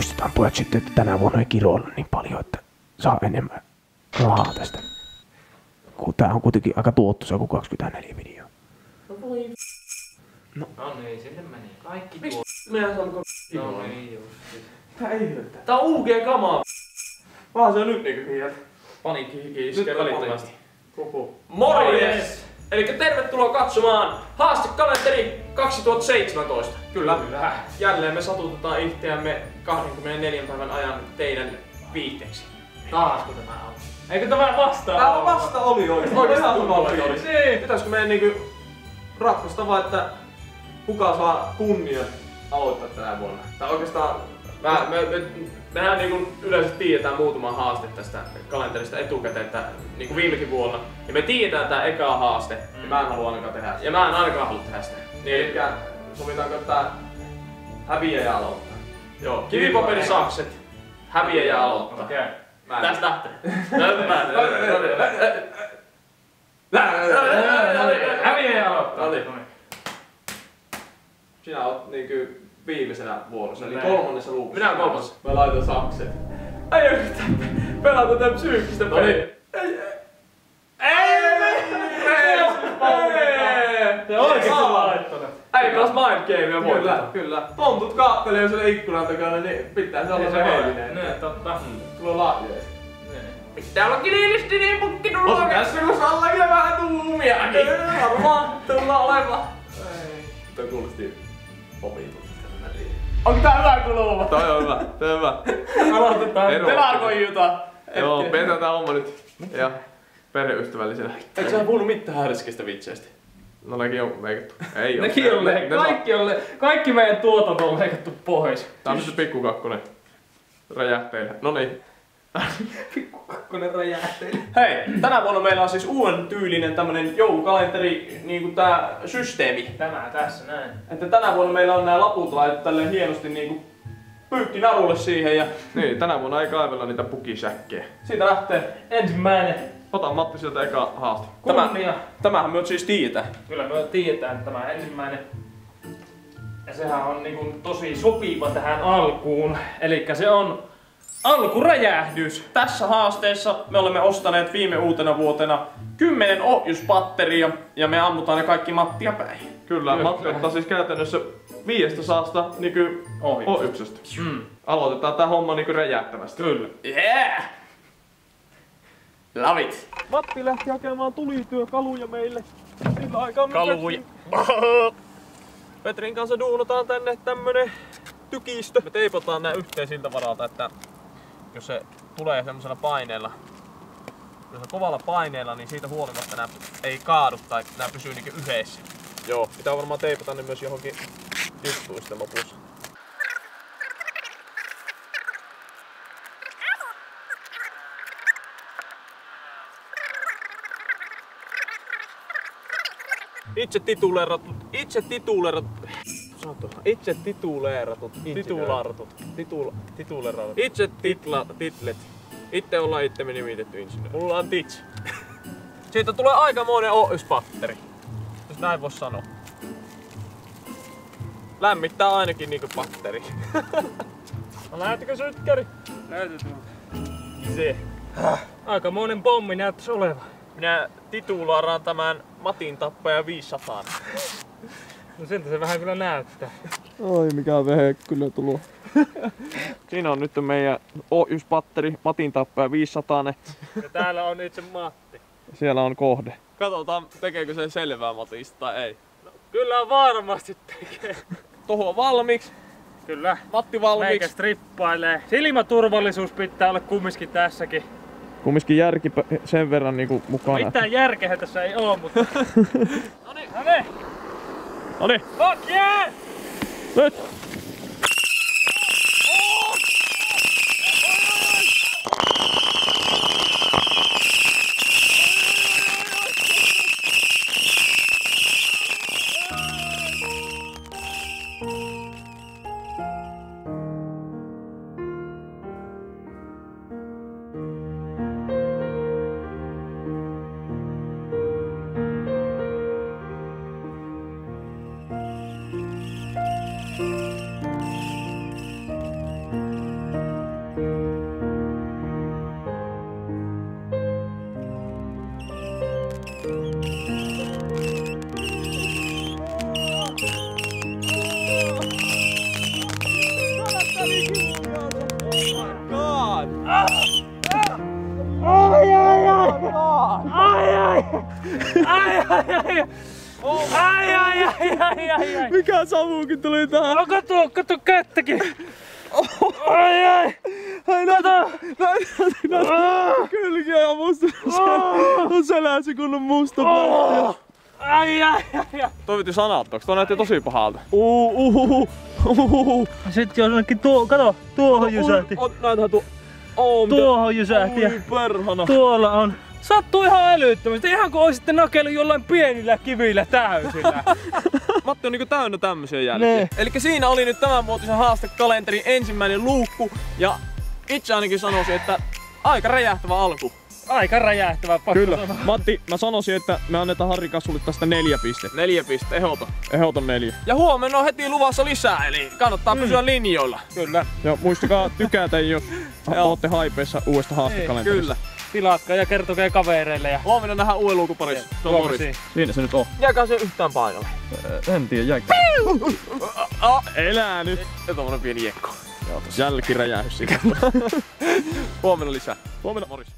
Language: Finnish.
muistetaan pojat sitten, että tänä vuonna ei kiroilla niin paljon, että saa enemmän rahaa tästä. Kun tää on kuitenkin aika tuottoisa kuin 24 video. No niin, sinne meni. Kaikki tuo. Meidän saanko No niin, just. Tää ei hyötä. Tää on UG kamaa. Vaan se on nyt niinku hiljaa. Paniikki hiki Nyt iskee välittömästi. Morjes! Eli tervetuloa katsomaan haastekalenteri 2017. Kyllä. Kyllä. Jälleen me satutetaan itseämme 24 päivän ajan teidän viihteeksi. Taasko tämä on? Eikö tämä vastaa? Tää on vasta oli oikein. Oikeastaan tunnollakin oli. Niin. Pitäisikö meidän niinku ratkaista vaan, että kuka saa kunnian aloittaa tänä vuonna? Tai oikeastaan mä, me, me, mehän niinku yleensä tiedetään muutama haaste tästä kalenterista etukäteen, että niinku viimekin vuonna. Ja me tiedetään tää eka haaste, mm. ja mä en halua ainakaan tehdä. Ja mä en ainakaan halua tehdä sitä. Niin eli sovitaanko tää häviäjä aloittaa? Joo, kivipaperi sakset. Häviäjä aloittaa. Okei. Mä Tästä lähtee. Tästä lähtee. Häviäjä aloittaa. No niin. Sinä oot niinkö viimeisenä vuorossa, eli kolmannessa luukussa. Minä kolmas. Mä laitan sakset. Ei yritä pelata tätä psyykkistä peliä. Ei, ei. Ei! Se oikeesti laittanut. Ei pelas mind gamea voi. Kyllä, kyllä. Tontut kaattelee siellä ikkunan takana, niin pitää se olla rehellinen. Niin, totta. Tulla lahjoja. Niin. Pitää olla kiinnisti niin pukki tulla. Tässä kun alla kyllä vähän tuumiakin. Varmaan tulla olemaan. Toi kuulosti omituiselta. Onko tää hyvä kuluma? Toi on hyvä, toi on hyvä. Aloitetaan. Ero. Telakojuta. Joo, pidetään tää homma nyt. Ja perheystävällisenä. Eikö sä puhunut mitään härskistä vitseistä? No nekin on leikattu. Ei oo. Nekin on leikattu. Kaikki, on le- kaikki meidän tuotanto on leikattu pois. Tää on nyt se pikkukakkonen. Räjähteillä. No niin. Kun ne räjähtelee. Hei, tänä vuonna meillä on siis uuden tyylinen tämmönen joulukalenteri, niinku tää systeemi. Tämä tässä näin. Että tänä vuonna meillä on nämä laput laitettu tälleen hienosti niinku pyykki narulle siihen ja Niin, tänä vuonna ei kaivella niitä pukisäkkejä. siitä lähtee. Ensimmäinen. Ota Matti sieltä eka haaste. Tämä- Kunnia. Tämähän me siis tiedetään. Kyllä me tiedetään että tämä ensimmäinen. Ja sehän on niinku tosi sopiva tähän alkuun. Eli se on alkuräjähdys. Tässä haasteessa me olemme ostaneet viime uutena vuotena 10 ohjuspatteria ja me ammutaan ne kaikki Mattia päin. Kyllä, Kyllä. Matti ottaa siis käytännössä viiestä saasta niinku Ohi. ohjuksesta. Mm. Aloitetaan tää homma niinku räjähtävästi. Kyllä. Yeah! Love it! Matti lähti hakemaan tulityökaluja meille. Sillä aikaa Kaluja. Petrin kanssa duunataan tänne tämmönen tykistö. Me teipataan nää yhteen siltä varalta, että jos se tulee semmosella paineella, jos on kovalla paineella, niin siitä huolimatta nää ei kaadu tai nää pysyy niinku yhdessä. Joo, pitää varmaan teipata ne myös johonkin juttuun sitten lopussa. Itse tituleeratut, itse tituleeratut, sanottu, itse tituleeratut, titulartut, titul, tituleeratut, itse titla, titlet, itse ollaan itsemme nimitetty insinööri. Mulla on tits. Siitä tulee aikamoinen ohjuspatteri, jos näin vois sanoa. Lämmittää ainakin niinku patteri. No näettekö sytkäri? Näytetään. Se. Aikamoinen pommi näyttäis olevan. Minä titularaan tämän Matin tappaja 500. No siltä se vähän kyllä näyttää. Oi mikä vehe kyllä tulo. Siinä on nyt meidän ohjuspatteri, Matin tappaja 500. Ja täällä on itse Matti. Siellä on kohde. Katsotaan tekeekö se selvää Matista tai ei. Kyllä varmasti tekee. Toho valmiiksi. Kyllä. Matti Meikä valmiiksi. strippailee. Silmäturvallisuus pitää olla kumminkin tässäkin. Kumminkin järki sen verran niinku mukana. Mitään järkeä tässä ei oo, mutta... Noniin. Noniin! Allez. Fuck yeah Slutt. Nyt! Ai, ai, ai. Ai, ai, ai, ai, ai, ai. Mikä savukin tuli tähän? No kato, kato kättäkin. Ai, ai. Hei, Kato. Kylkiä ja musta on selässä kun on musta Oh. Ai, ai, ai, ai. Toi veti sanattoksi, toi näytti tosi pahalta. Uu, uhuhu, uhuhu. Sitten jos onkin tuo, kato, tuohon jysähti. On, näytähän tuo. Mitä? Tuohon jysähti. Oi perhana. Tuolla on. Sattuu ihan älyttömästi, ihan kuin olisitte nakellut jollain pienillä kivillä täysillä. Matti on niinku täynnä tämmösiä jälkiä. Ne. Eli siinä oli nyt tämänvuotisen haastekalenterin ensimmäinen luukku. Ja itse ainakin sanoisin, että aika räjähtävä alku. Aika räjähtävä pakko Kyllä. sanoa. Matti, mä sanoisin, että me annetaan Harri Kassulle tästä neljä pistettä. Neljä pistettä, ehdoton. Ehdoton neljä. Ja huomenna on heti luvassa lisää, eli kannattaa pysyä linjoilla. Kyllä. Ja muistakaa tykätä, jos olette haipeissa uudesta haastekalenterista. Kyllä. Tilatkaa ja kertokaa kavereille ja Huomenna nähdään uuden luukun parissa. Se on Moris. Siinä se nyt on. Jääkää se yhtään paikalle. En tiedä, jäikö. Elää nyt. Ja tommonen pieni jekko. Jälkiräjähys. Huomenna lisää. Huomenna Moris.